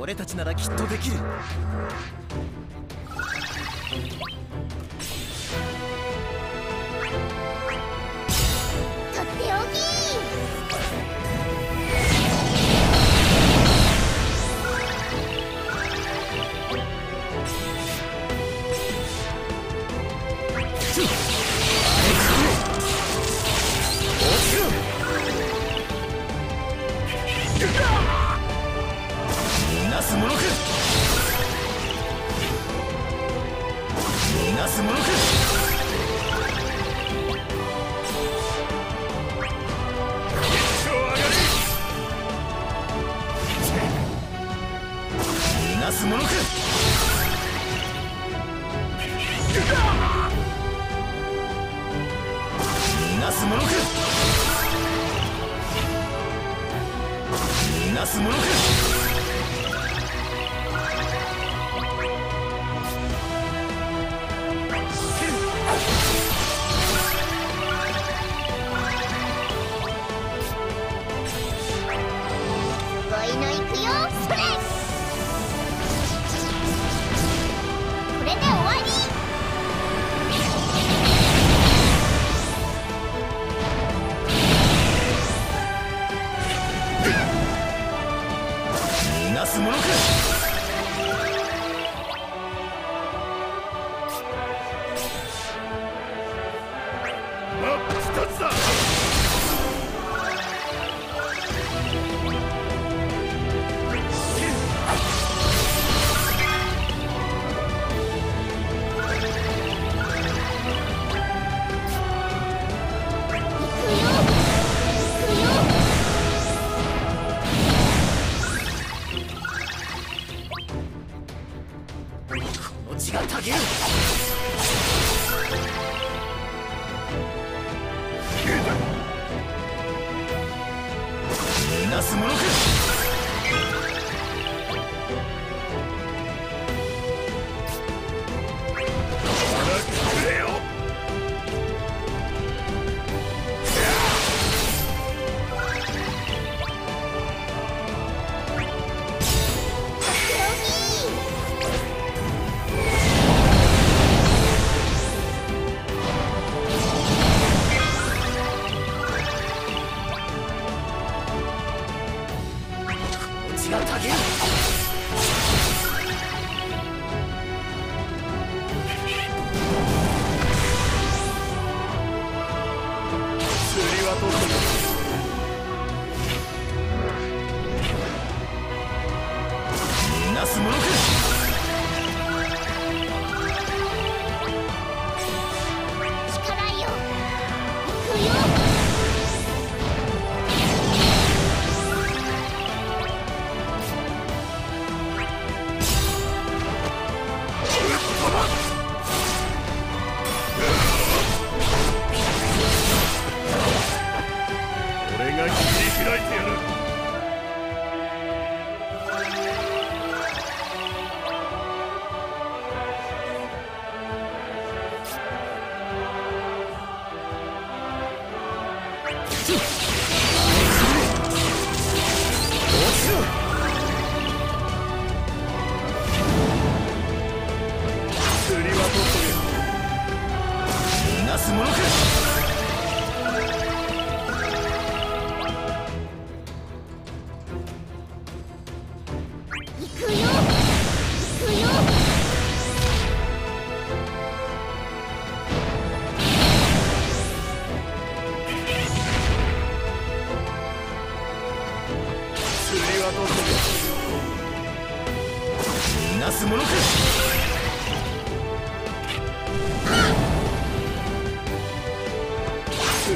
俺たちならきっとできる。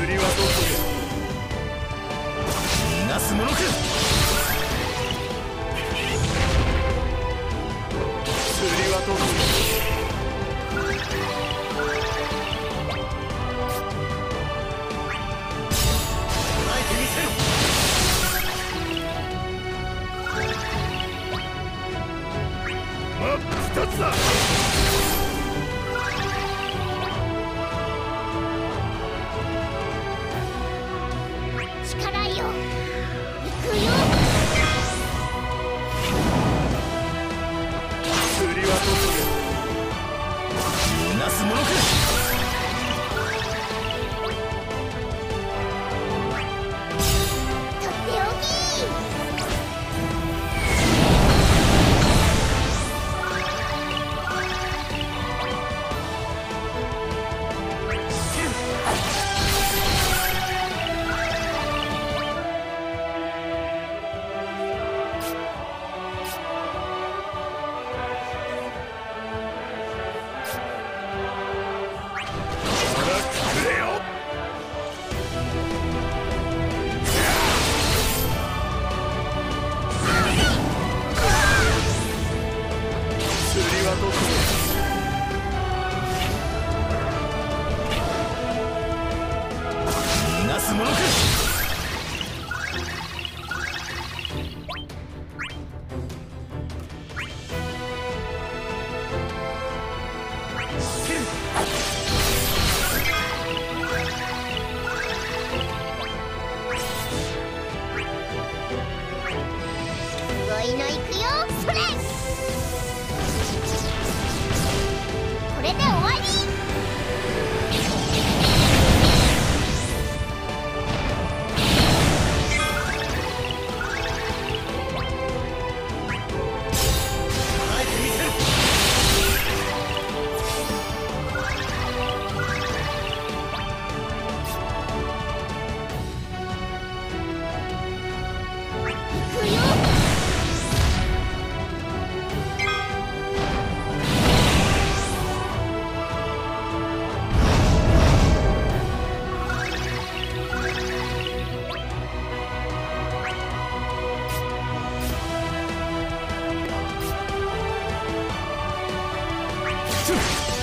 りはどこだ逃がすものか。Please. Shoot!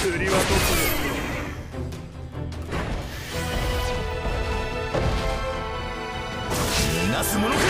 釣りはどこですか？すものか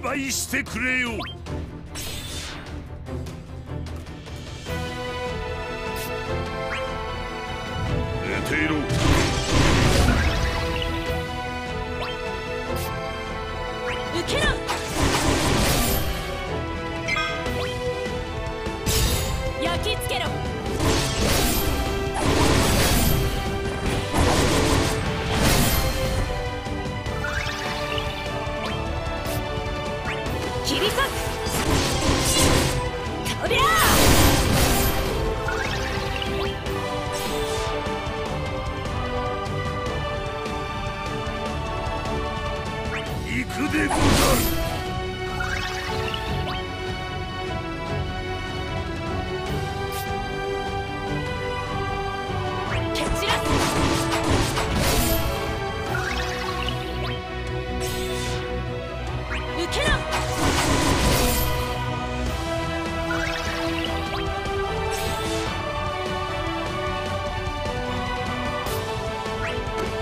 売してくれよ。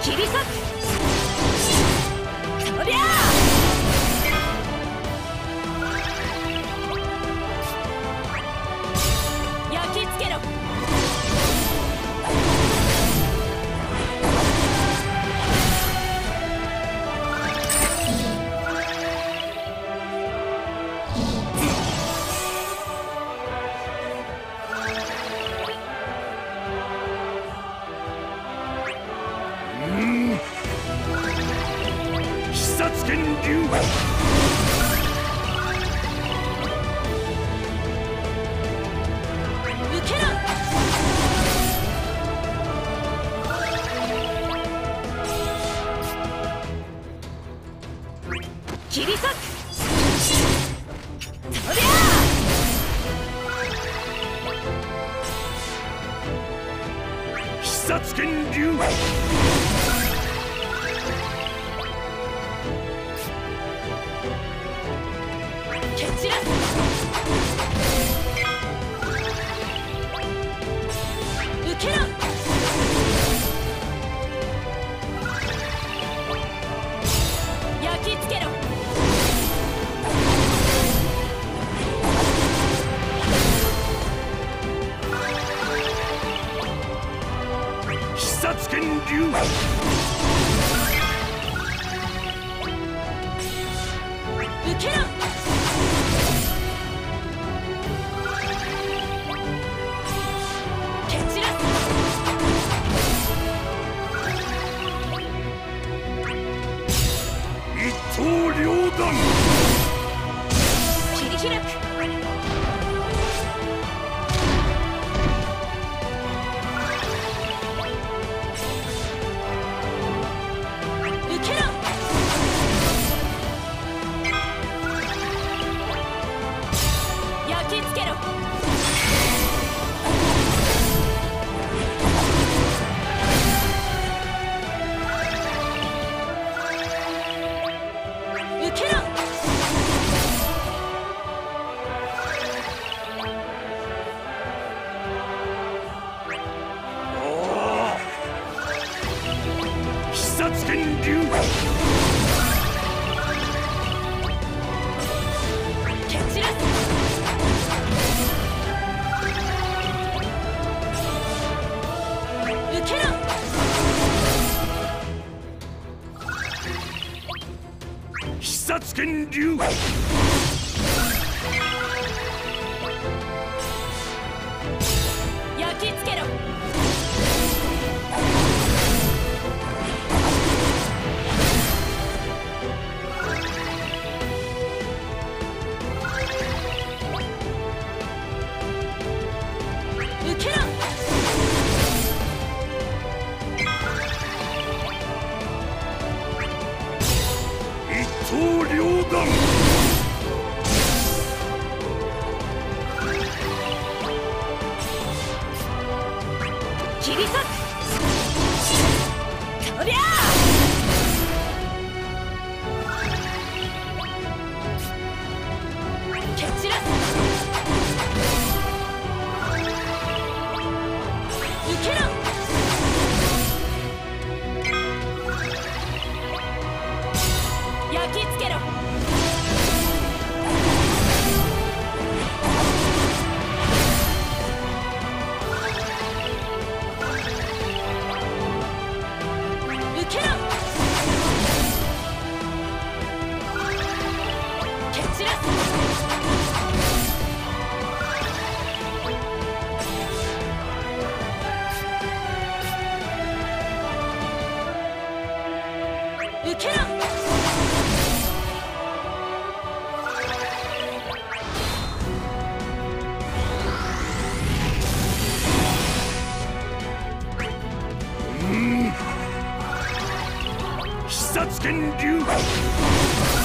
切り裂く didn't you? them! extend you! Satsuken Ryu!